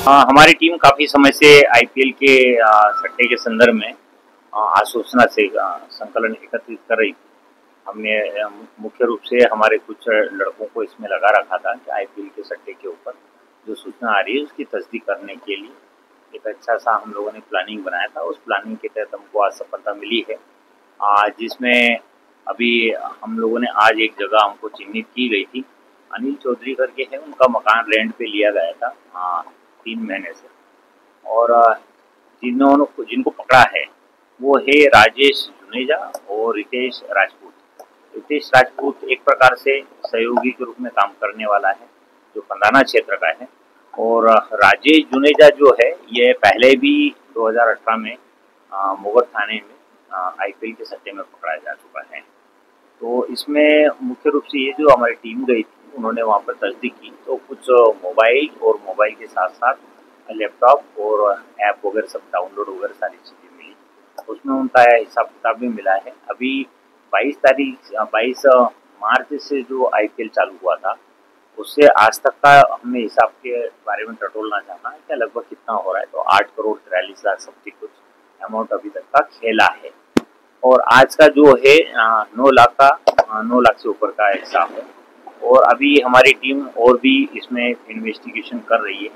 हाँ, हमारी टीम काफ़ी समय से आईपीएल के सट्टे के संदर्भ में आसूचना से संकलन एकत्रित कर रही थी। हमने मुख्य रूप से हमारे कुछ लड़कों को इसमें लगा रखा था कि आईपीएल के सट्टे के ऊपर जो सूचना आ रही है उसकी तस्दीक करने के लिए एक अच्छा सा हम लोगों ने प्लानिंग बनाया था। उस प्लानिंग के तहत हमको आज सफलता मिली है। जिसमें अभी हम लोगों ने आज एक जगह हमको चिन्हित की गई थी। अनिल चौधरी करके है उनका मकान रेंट पे लिया गया था। आ, तीन महीने से। और जिन्होंने जिनको पकड़ा है, वो है राजेश जुनेजा और रितेश राजपूत। रितेश राजपूत एक प्रकार से सहयोगी के रूप में काम करने वाला है, जो कंदाना क्षेत्र का है। और राजेश जुनेजा जो है, ये पहले भी 2018 में मुगल थाने में आईपीएल के सट्टे में पकड़ा जा चुका है। तो इसमें मुख्य रूप से ये जो हमारी टीम गई थी उन्होंने वहाँ पर तस्दीक की। तो कुछ मोबाइल और मोबाइल के साथ साथ लैपटॉप और ऐप वगैरह सब डाउनलोड वगैरह सारी चीज़ें मिली। उसमें उनका हिसाब किताब भी मिला है। अभी 22 तारीख 22 मार्च से जो आईपीएल चालू हुआ था, उससे आज तक का हमने हिसाब के बारे में टटोलना चाहना है क्या लगभग कितना हो रहा है। तो आठ करोड़ तिरालीस लाख सबकी कुछ अमाउंट अभी तक का खेला है। और आज का जो है नौ लाख का नौ लाख से ऊपर का हिसाब है। और अभी हमारी टीम और भी इसमें इन्वेस्टिगेशन कर रही है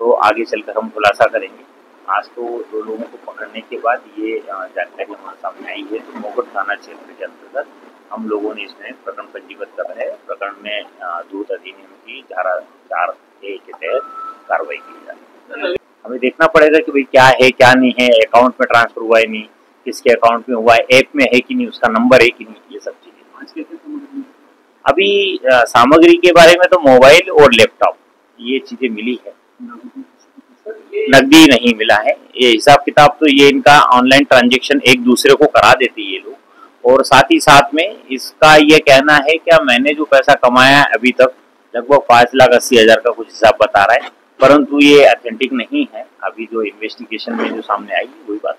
तो आगे चलकर हम खुलासा करेंगे। आज तो दो लोगों को पकड़ने के बाद ये जानकारी हमारे सामने आई है तो मोगट थाना क्षेत्र के अंतर्गत हम लोगों ने इसमें प्रकरण पंजीबद्ध कर है। प्रकरण में दूध अधिनियम की धारा चार ए के तहत कार्रवाई की जाए हमें देखना पड़ेगा कि भाई क्या है, क्या नहीं है अकाउंट में ट्रांसफ़र हुआ है नहीं, किसके अकाउंट में हुआ है ऐप में है कि नहीं, उसका नंबर है कि नहीं, ये सब चीज़ें। अभी सामग्री के बारे में तो मोबाइल और लैपटॉप, ये चीज़ें मिली है। नकदी नहीं मिला है। ये हिसाब किताब तो ये इनका ऑनलाइन ट्रांजेक्शन एक दूसरे को करा देते ये लोग। और साथ ही साथ में इसका ये कहना है, क्या मैंने जो पैसा कमाया अभी तक, लगभग पाँच लाख अस्सी हज़ार का कुछ हिसाब बता रहा है, परंतु ये अथेंटिक नहीं है। अभी जो इन्वेस्टिगेशन में जो सामने आई वही बात